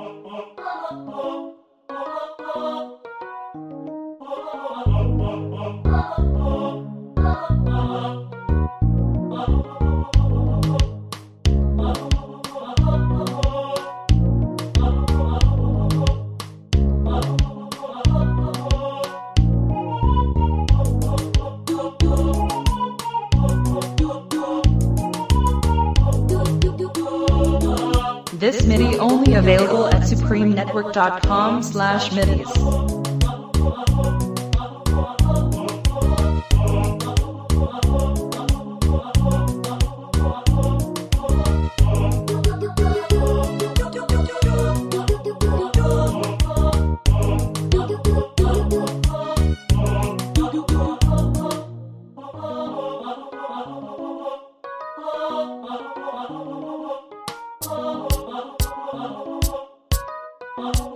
oh. This MIDI only available at supremenetwork.com slash midis. Oh, oh. Oh.